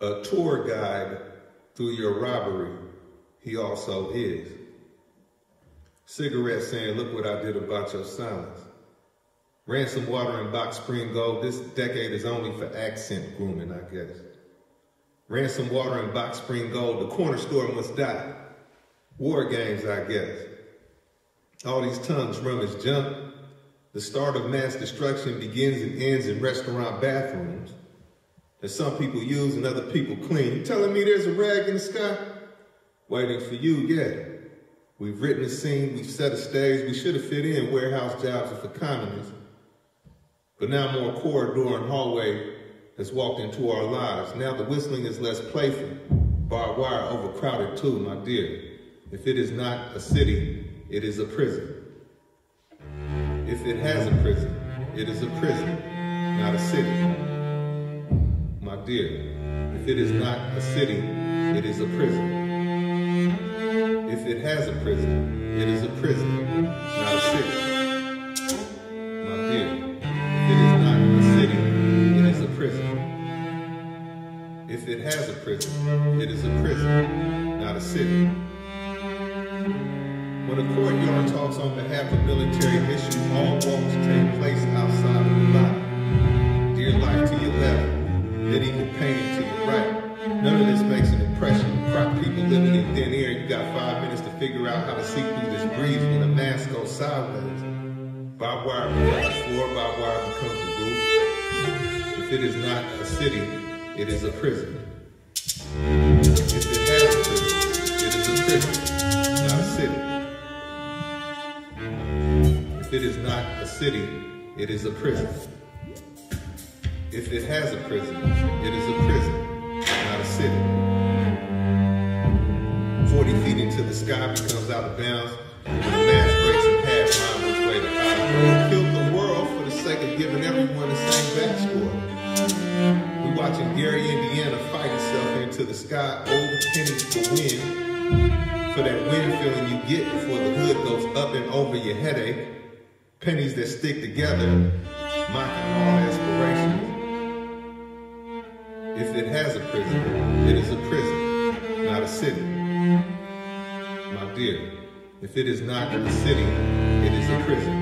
a tour guide through your robbery, he also is. Cigarette saying, look what I did about your silence. Ransom water and box spring gold, this decade is only for accent grooming, I guess. Ransom water and box spring gold, the corner store must die. War games, I guess. All these tongues as jump. The start of mass destruction begins and ends in restaurant bathrooms that some people use and other people clean. You telling me there's a rag in the sky? Waiting for you, yeah. We've written a scene, we've set a stage, we should have fit in warehouse jobs for communism. But now more corridor and hallway has walked into our lives. Now the whistling is less playful. Barbed wire overcrowded too, my dear. If it is not a city, it is a prison. If it has a prison, it is a prison, not a city. Dear, if it is not a city, it is a prison. If it has a prison, it is a prison, not a city. My dear, if it is not a city, it is a prison. If it has a prison, it is a prison, not a city. When a courtyard talks on behalf of military issues, all walks take place outside of the body. Dear life to your left, medieval painting to your right. None of this makes an impression. Crop people living in thin air, you got five minutes to figure out how to see through this breeze when the mask goes sideways. Barbed wire becomes floor, barbed wire becomes the roof. If it is not a city, it is a prison. If it has a prison, it is a prison, not a city. If it is not a city, it is a prison. If it has a prison, it is a prison, not a city. 40 feet into the sky becomes out of bounds. The mass breaks in half, mine which way to out. Killed the world for the sake of giving everyone the same back score. We watching Gary, Indiana fight itself into the sky, old pennies for win. For that wind feeling you get before the hood goes up and over your headache. Pennies that stick together, mocking all aspirations. If it has a prison, it is a prison, not a city. My dear, if it is not a city, it is a prison.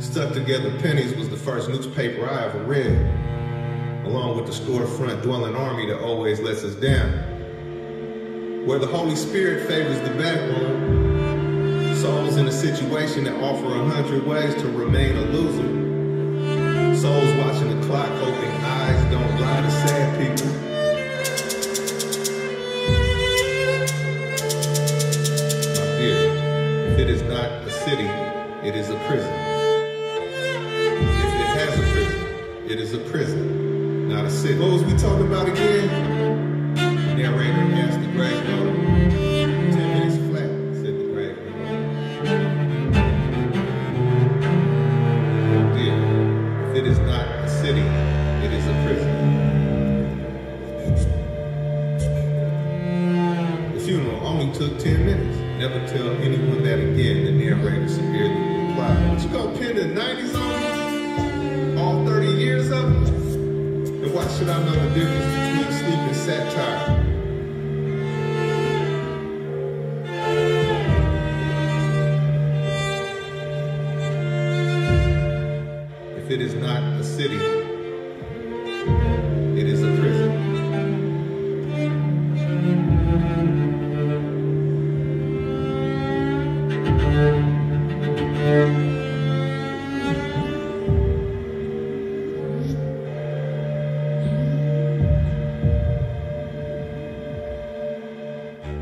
Stuck Together Pennies was the first newspaper I ever read, along with the storefront dwelling army that always lets us down. Where the Holy Spirit favors the backbone, souls in a situation that offer a hundred ways to remain a loser. Souls watching the clock, hoping eyes don't lie to sad people. My dear, if it is not a city, it is a prison. If it has a prison, it is a prison, not a city. What was we talking about again? Narrator asked the took 10 minutes. Never tell anyone that again, the narrator severely replied. But you gonna pin the 90s on? All 30 years of them? Then why should I know the difference between sleep and satire?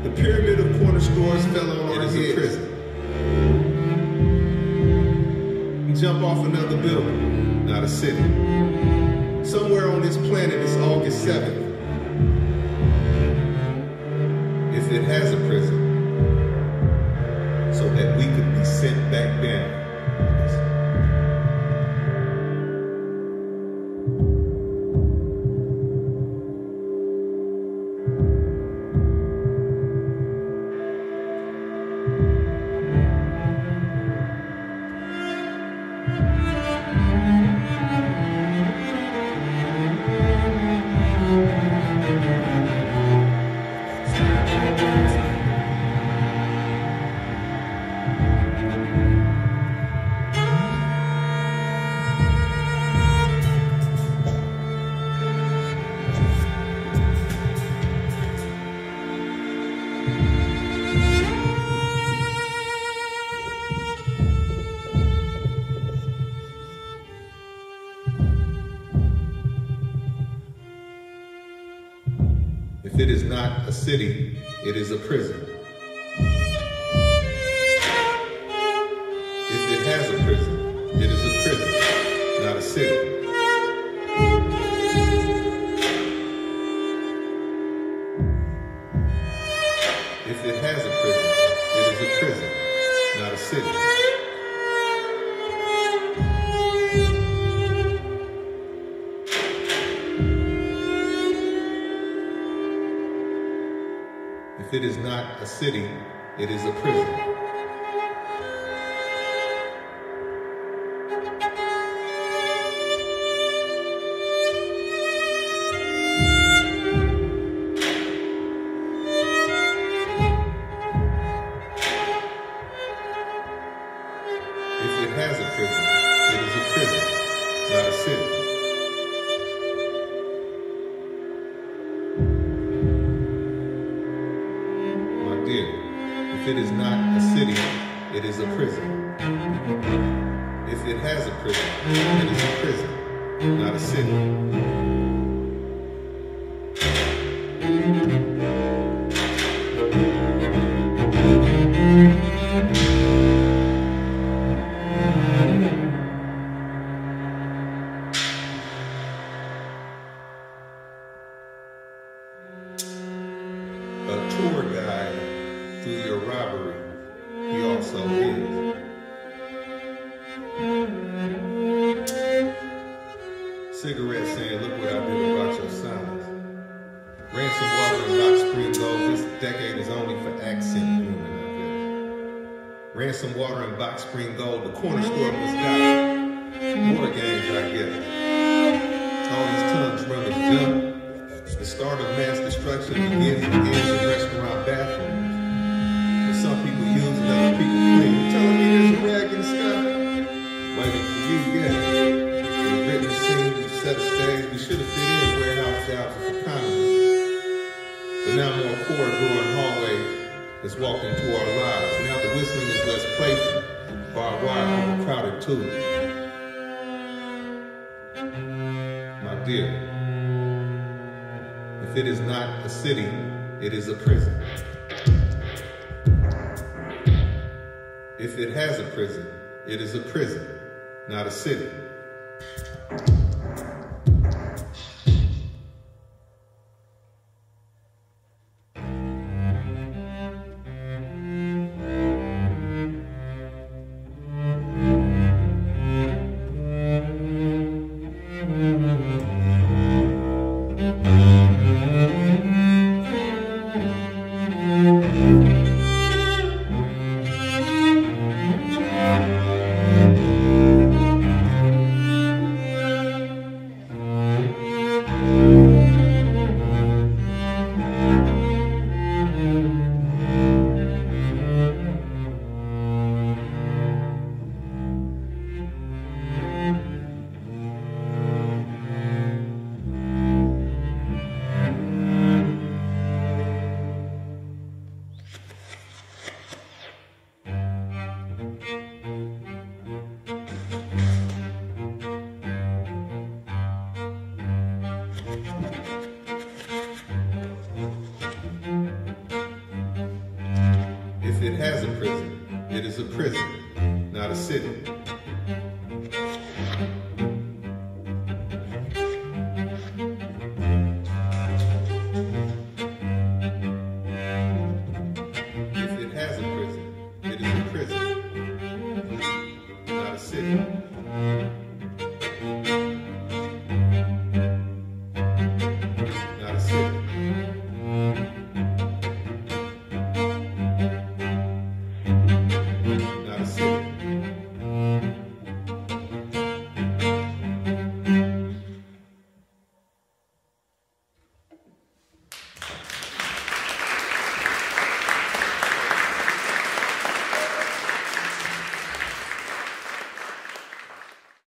The pyramid of corner stores fell on our heads. It is a prison. Jump off another building, not a city. Somewhere on this planet it's August 7th. If it has a prison, it is not a city, it is a prison. If it is not a city, it is a prison. If it has a prison, prison. If it has a prison, it is a prison, not a city. A tour guide through your robbery, also is. Cigarette saying, look what I did about your silence. Ransom water and box spring gold, this decade is only for accent grooming, I guess. Ransom water and box spring gold, the corner store was got. More games, I guess. All these tongues run jump. The start of mass destruction begins begins My dear. If it is not a city, it is a prison. If it has a prison, it is a prison, not a city. If it has a prison, it is a prison, not a city.